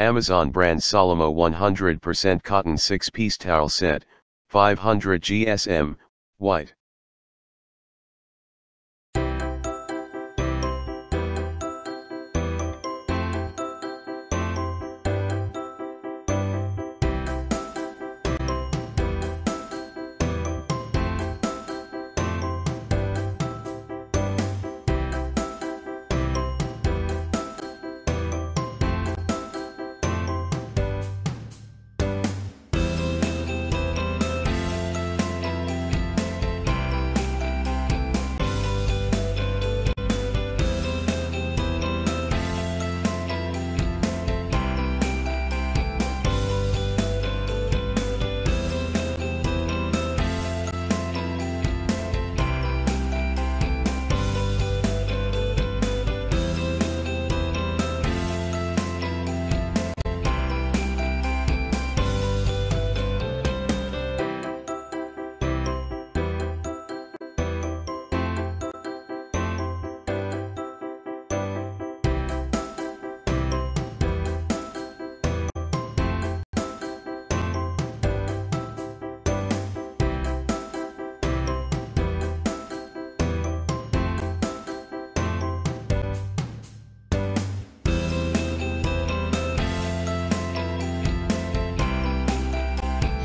Amazon brand Solimo 100% cotton 6-piece towel set, 500 GSM, white.